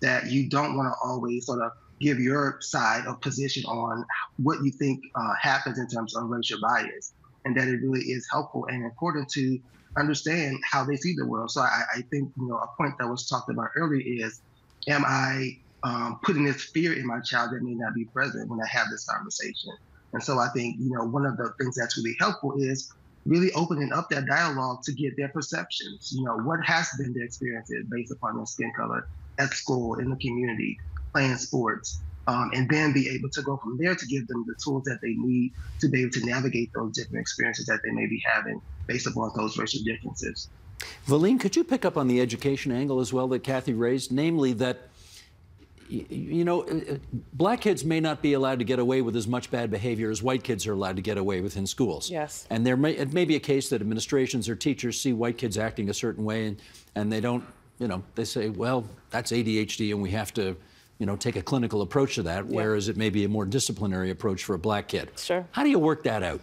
that you don't want to always sort of give your side of position on what you think uh, happens in terms of racial bias, and that it really is helpful and important to understand how they see the world. So I, I think you know a point that was talked about earlier is, am I um, putting this fear in my child that may not be present when I have this conversation? And so I think you know one of the things that's really helpful is really opening up that dialogue to get their perceptions. You know, what has been their experiences based upon their skin color at school, in the community, playing sports, um, and then be able to go from there to give them the tools that they need to be able to navigate those different experiences that they may be having based upon those racial differences. Valine, could you pick up on the education angle as well that Kathy raised, namely that you know, uh, black kids may not be allowed to get away with as much bad behavior as white kids are allowed to get away with in schools. Yes. And there may, it may be a case that administrations or teachers see white kids acting a certain way and, and they don't, you know, they say, well, that's ADHD and we have to, you know, take a clinical approach to that, whereas it may be a more disciplinary approach for a black kid. Sure. How do you work that out?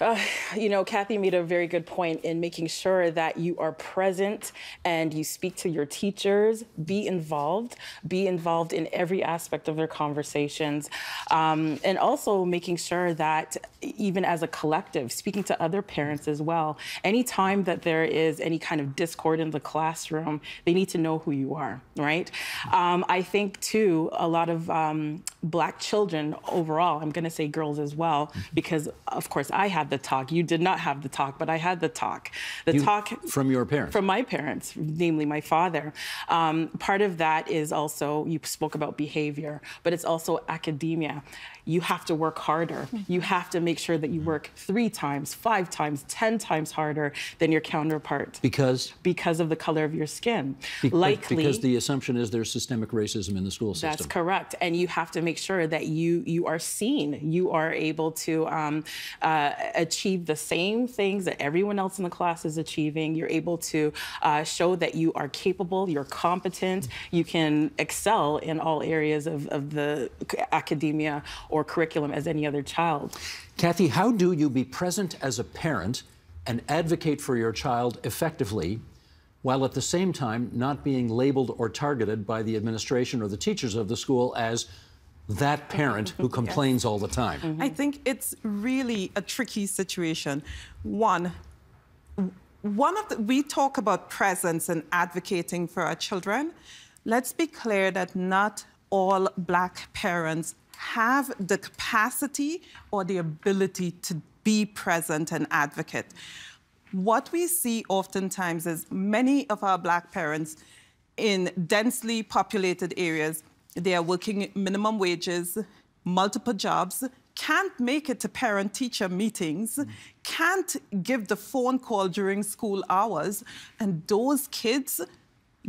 Uh, you know, Kathy made a very good point in making sure that you are present and you speak to your teachers, be involved, be involved in every aspect of their conversations, um, and also making sure that even as a collective, speaking to other parents as well, anytime that there is any kind of discord in the classroom, they need to know who you are, right? Um, I think, too, a lot of um, Black children overall, I'm going to say girls as well, because of course I had the talk. You did not have the talk, but I had the talk. The You- talk from your parents. from my parents, namely my father. Um, part of that is also, you spoke about behavior, but it's also academia. You have to work harder. You have to make sure that you work three times, five times, 10 times harder than your counterpart Because? because of the color of your skin. Be- Likely. Because the assumption is there's systemic racism in the school system. That's correct, and you have to make sure that you you are seen. You are able to um, uh, achieve the same things that everyone else in the class is achieving. You're able to uh, show that you are capable, you're competent, you can excel in all areas of, of the academia or curriculum as any other child. Kathy, how do you be present as a parent and advocate for your child effectively while at the same time not being labeled or targeted by the administration or the teachers of the school as that parent who complains all the time? I mm-hmm. think it's really a tricky situation. One, one of the, we talk about presence and advocating for our children. Let's be clear that not all black parents have the capacity or the ability to be present and advocate. What we see oftentimes is many of our black parents in densely populated areas, they are working minimum wages, multiple jobs, can't make it to parent teacher meetings, mm. can't give the phone call during school hours, and those kids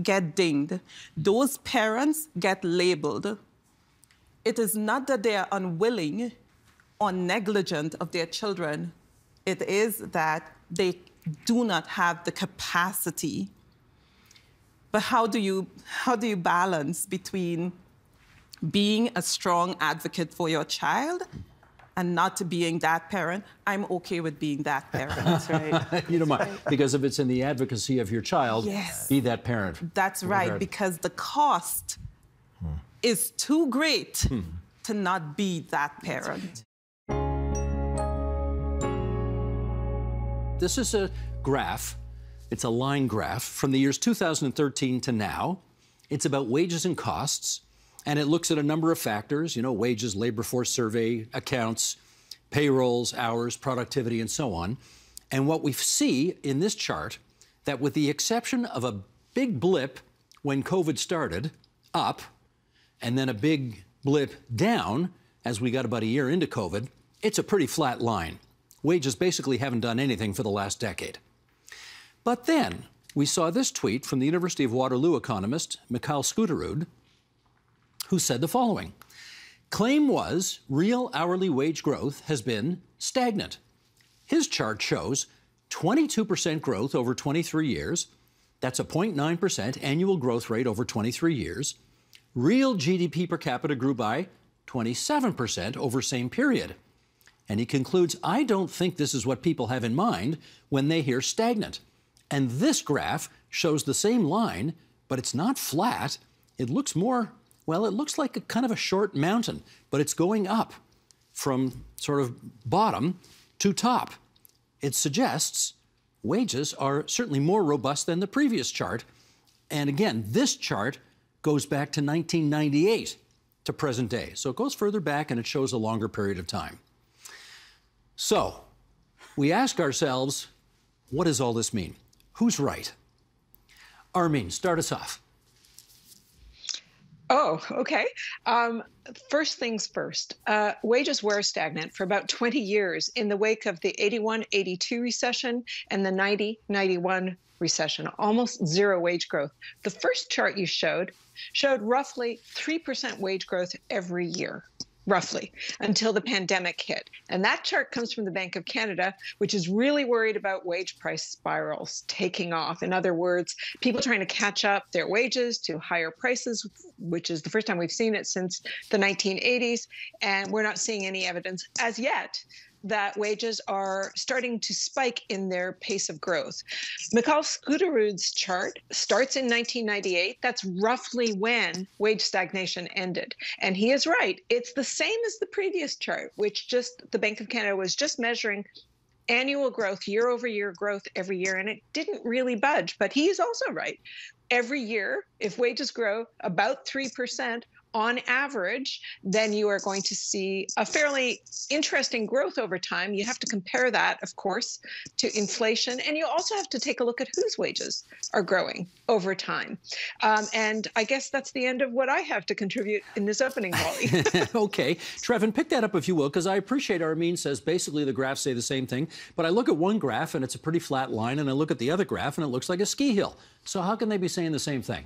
get dinged. Those parents get labeled. It is not that they are unwilling or negligent of their children, it is that they do not have the capacity. But how do you, how do you balance between being a strong advocate for your child and not being that parent, I'm okay with being that parent. That's right. you don't mind. Right. Because if it's in the advocacy of your child, yes. be that parent. That's right, because the cost. Is too great hmm. to not be that parent. This is a graph. It's a line graph from the years 2013 to now. It's about wages and costs. And it looks at a number of factors, you know, wages, labor force survey, accounts, payrolls, hours, productivity, and so on. And what we see in this chart, that with the exception of a big blip when COVID started, up, and then a big blip down as we got about a year into COVID, it's a pretty flat line. Wages basically haven't done anything for the last decade. But then we saw this tweet from the University of Waterloo economist Mikal Skuterud, who said the following Claim was real hourly wage growth has been stagnant. His chart shows 22% growth over 23 years. That's a 0.9% annual growth rate over 23 years. Real GDP per capita grew by 27% over same period. And he concludes, I don't think this is what people have in mind when they hear stagnant. And this graph shows the same line, but it's not flat. It looks more well, it looks like a kind of a short mountain, but it's going up from sort of bottom to top. It suggests wages are certainly more robust than the previous chart. And again, this chart goes back to 1998 to present day. So it goes further back and it shows a longer period of time. So we ask ourselves, what does all this mean? Who's right? Armine, start us off. Oh, okay. Um, first things first, uh, wages were stagnant for about 20 years in the wake of the 81 82 recession and the 90 91 recession, almost zero wage growth. The first chart you showed showed roughly 3% wage growth every year roughly until the pandemic hit. And that chart comes from the Bank of Canada, which is really worried about wage price spirals taking off. In other words, people trying to catch up their wages to higher prices, which is the first time we've seen it since the 1980s. And we're not seeing any evidence as yet that wages are starting to spike in their pace of growth. Mikal Skuterud's chart starts in 1998. That's roughly when wage stagnation ended. And he is right. It's the same as the previous chart, which just the Bank of Canada was just measuring annual growth, year over year growth every year, and it didn't really budge. But he is also right. Every year, if wages grow about 3%, on average, then you are going to see a fairly interesting growth over time. You have to compare that, of course, to inflation. And you also have to take a look at whose wages are growing over time. Um, and I guess that's the end of what I have to contribute in this opening, Wally. okay. Trevin, pick that up if you will, because I appreciate Armine says basically the graphs say the same thing. But I look at one graph and it's a pretty flat line, and I look at the other graph and it looks like a ski hill. So how can they be saying the same thing?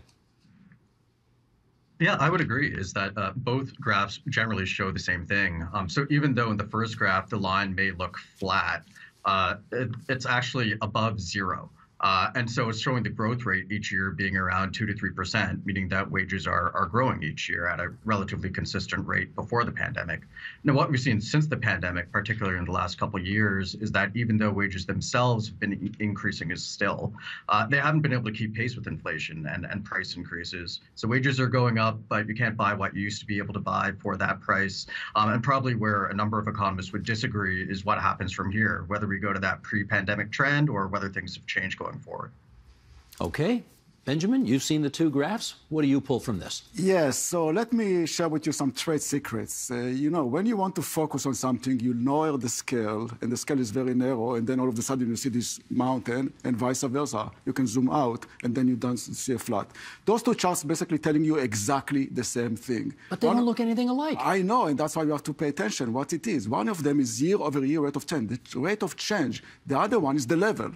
Yeah, I would agree. Is that uh, both graphs generally show the same thing. Um, so even though in the first graph the line may look flat, uh, it, it's actually above zero. Uh, and so it's showing the growth rate each year being around 2 to 3%, meaning that wages are, are growing each year at a relatively consistent rate before the pandemic. Now, what we've seen since the pandemic, particularly in the last couple of years, is that even though wages themselves have been increasing is still, uh, they haven't been able to keep pace with inflation and, and price increases. So wages are going up, but you can't buy what you used to be able to buy for that price. Um, and probably where a number of economists would disagree is what happens from here, whether we go to that pre-pandemic trend or whether things have changed going going forward. Okay. Benjamin, you've seen the two graphs. What do you pull from this? Yes, so let me share with you some trade secrets. Uh, you know, when you want to focus on something, you lower the scale, and the scale is very narrow, and then all of a sudden you see this mountain, and vice versa. You can zoom out, and then you don't see a flat. Those two charts basically telling you exactly the same thing. But they One- don't look anything alike. I know, and that's why you have to pay attention what it is. One of them is year over year rate of change, the rate of change. The other one is the level.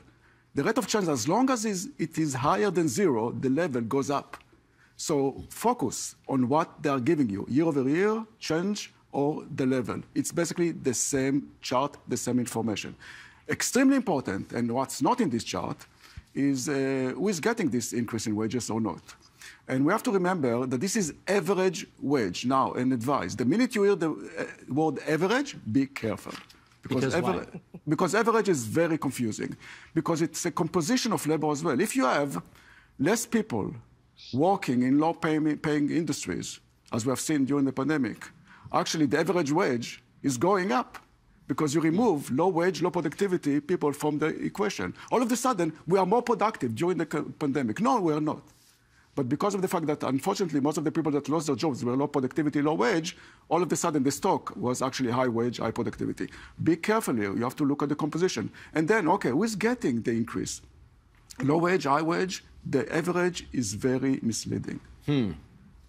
The rate of change, as long as it is higher than zero, the level goes up. So focus on what they are giving you, year over year change or the level. It's basically the same chart, the same information. Extremely important, and what's not in this chart, is uh, who is getting this increase in wages or not. And we have to remember that this is average wage. Now, an advice. The minute you hear the uh, word average, be careful. Because why? because average is very confusing. Because it's a composition of labor as well. If you have less people working in low paying, paying industries, as we have seen during the pandemic, actually the average wage is going up because you remove low wage, low productivity people from the equation. All of a sudden, we are more productive during the pandemic. No, we are not. But because of the fact that, unfortunately, most of the people that lost their jobs were low productivity, low wage, all of a sudden the stock was actually high wage, high productivity. Be careful here. You have to look at the composition. And then, okay, who is getting the increase? Low wage, high wage, the average is very misleading. Hmm.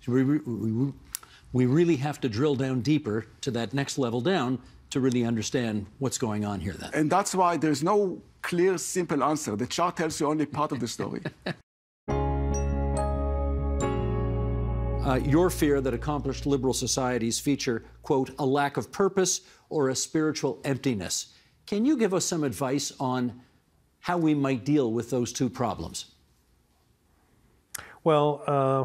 So we, we, we really have to drill down deeper to that next level down to really understand what's going on here then. And that's why there's no clear, simple answer. The chart tells you only part of the story. Uh, your fear that accomplished liberal societies feature, quote, a lack of purpose or a spiritual emptiness. Can you give us some advice on how we might deal with those two problems? Well, uh,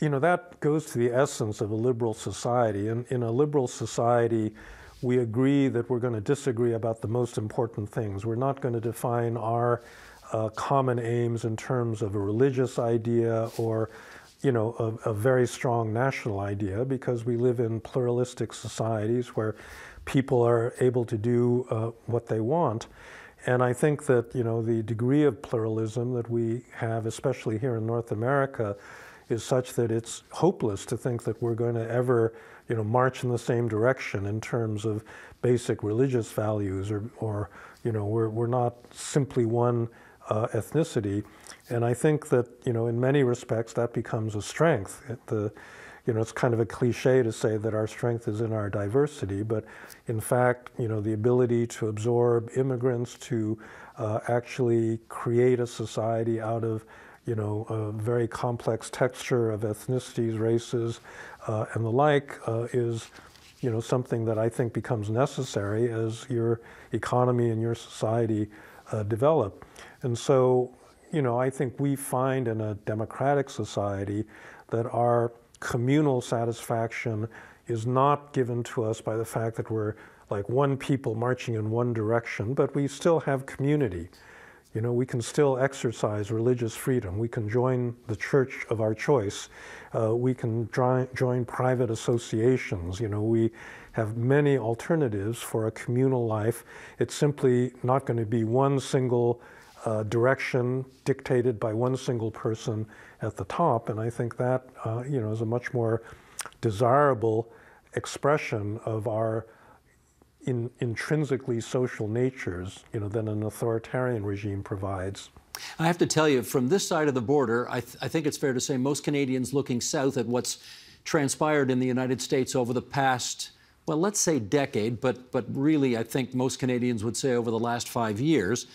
you know, that goes to the essence of a liberal society. In, in a liberal society, we agree that we're going to disagree about the most important things. We're not going to define our uh, common aims in terms of a religious idea or, you know, a, a very strong national idea because we live in pluralistic societies where people are able to do uh, what they want. And I think that you know the degree of pluralism that we have, especially here in North America, is such that it's hopeless to think that we're going to ever you know march in the same direction in terms of basic religious values, or, or you know we're we're not simply one uh, ethnicity. And I think that you know in many respects that becomes a strength. It- the you know, it's kind of a cliche to say that our strength is in our diversity, but in fact, you know, the ability to absorb immigrants, to uh, actually create a society out of, you know, a very complex texture of ethnicities, races, uh, and the like uh, is, you know, something that I think becomes necessary as your economy and your society uh, develop. And so, you know, I think we find in a democratic society that our communal satisfaction is not given to us by the fact that we're like one people marching in one direction, but we still have community. You know, we can still exercise religious freedom. We can join the church of our choice. Uh, we can join private associations. You know, we have many alternatives for a communal life. It's simply not going to be one single uh, direction dictated by one single person at the top. And I think that, uh, you know, is a much more desirable expression of our in, intrinsically social natures, you know, than an authoritarian regime provides. I have to tell you, from this side of the border, I, th- I think it's fair to say most Canadians looking south at what's transpired in the United States over the past, well, let's say decade, but, but really, I think most Canadians would say over the last five years,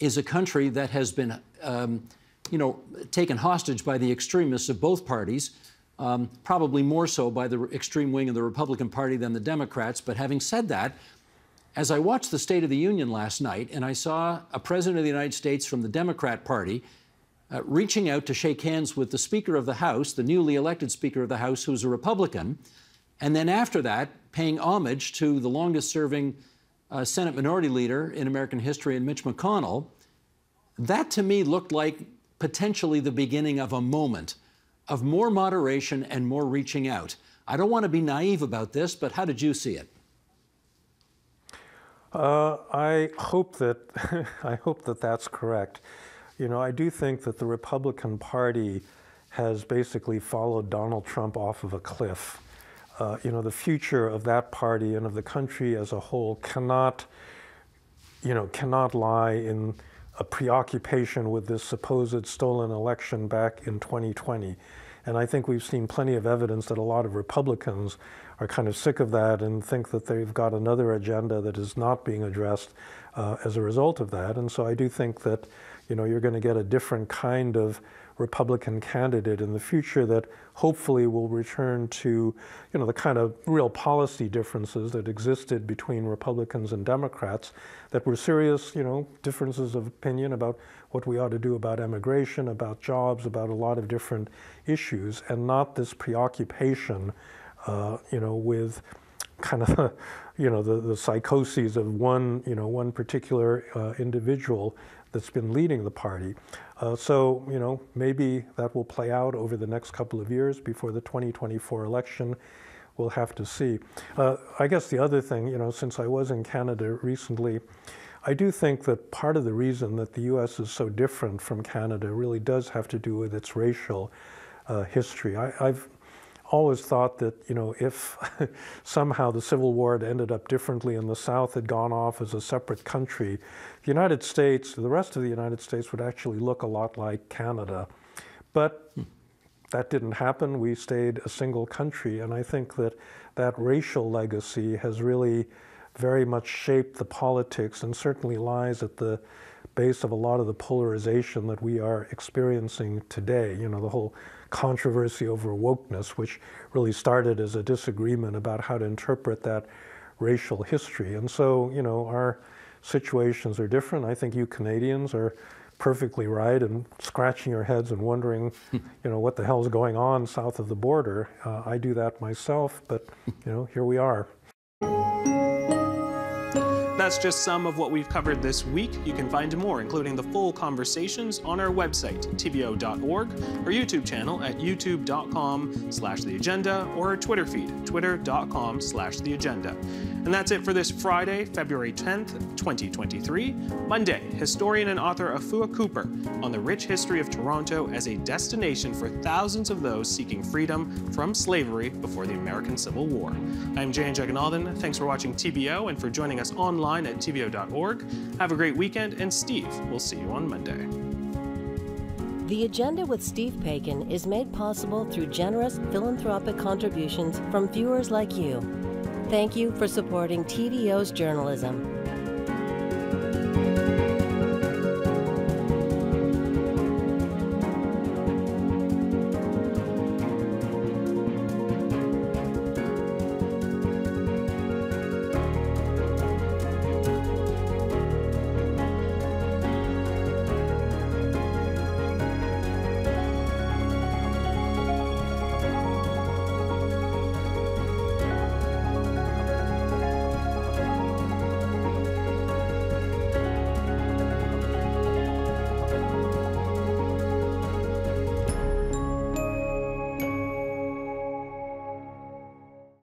is a country that has been, um, you know, taken hostage by the extremists of both parties, um, probably more so by the extreme wing of the Republican Party than the Democrats. But having said that, as I watched the State of the Union last night and I saw a president of the United States from the Democrat Party uh, reaching out to shake hands with the Speaker of the House, the newly elected Speaker of the House, who's a Republican, and then after that, paying homage to the longest serving uh, Senate Minority Leader in American history, and Mitch McConnell, that to me looked like potentially the beginning of a moment of more moderation and more reaching out. I don't want to be naive about this, but how did you see it? Uh, I hope that I hope that that's correct. you know, I do think that the Republican Party has basically followed Donald Trump off of a cliff. Uh, you know, the future of that party and of the country as a whole cannot, you know, cannot lie in a preoccupation with this supposed stolen election back in 2020. And I think we've seen plenty of evidence that a lot of Republicans are kind of sick of that and think that they've got another agenda that is not being addressed uh, as a result of that. And so I do think that, you know, you're going to get a different kind of Republican candidate in the future that hopefully will return to, you know, the kind of real policy differences that existed between Republicans and Democrats that were serious, you know, differences of opinion about what we ought to do about immigration, about jobs, about a lot of different issues, and not this preoccupation, uh, you know, with kind of the, you know, the, the psychoses of one, you know, one particular uh, individual that's been leading the party. Uh, so, you know, maybe that will play out over the next couple of years before the 2024 election. We'll have to see. Uh, I guess the other thing, you know, since I was in Canada recently, I do think that part of the reason that the U.S. is so different from Canada really does have to do with its racial uh, history. I, have always thought that, you know, if somehow the Civil War had ended up differently and the South had gone off as a separate country, the United States, the rest of the United States would actually look a lot like Canada. But that didn't happen. We stayed a single country. And I think that that racial legacy has really very much shaped the politics and certainly lies at the base of a lot of the polarization that we are experiencing today. You know, the whole controversy over wokeness, which really started as a disagreement about how to interpret that racial history. And so, you know, our situations are different. I think you Canadians are perfectly right and scratching your heads and wondering, you know, what the hell's going on south of the border. Uh, I do that myself, but, you know, here we are. That's just some of what we've covered this week. You can find more, including the full conversations, on our website, tvo.org, our YouTube channel at youtube.com slash the agenda, or our Twitter feed, twitter.com slash the agenda. And that's it for this Friday, February 10th, 2023. Monday, historian and author Afua Cooper on the rich history of Toronto as a destination for thousands of those seeking freedom from slavery before the American Civil War. I'm Jay Jagannathan. Thanks for watching TVO and for joining us online at tvo.org. Have a great weekend, and Steve, we'll see you on Monday. The Agenda with Steve Paikin is made possible through generous philanthropic contributions from viewers like you. Thank you for supporting TVO's journalism.